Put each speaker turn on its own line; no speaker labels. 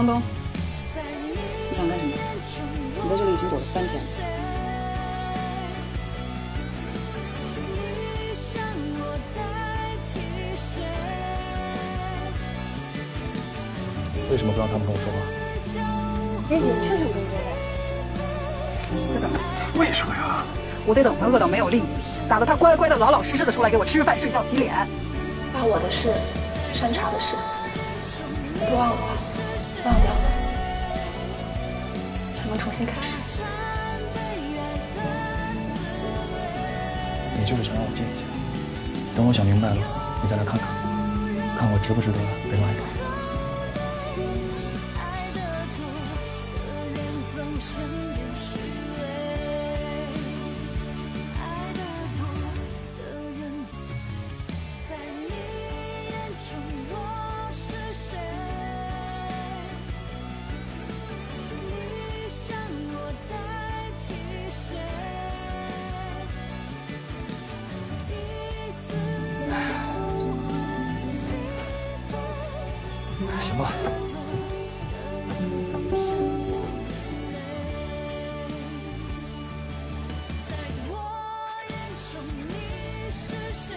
方东，你想干什么？你在这里已经躲了三天了。
为什么不让他们跟我说话？
姐姐劝劝哥哥呗。
在干嘛？
为什么呀？
我得等他饿到没有力气，打得他乖乖的、老老实实的出来给我吃饭、睡觉、洗脸。
把我的事、山茶的事都忘了，忘掉了，能重新开始。
你就是想让我静一静，等我想明白了，你再来看看，看我值不值得被人爱吧。行吧。在我眼中你是谁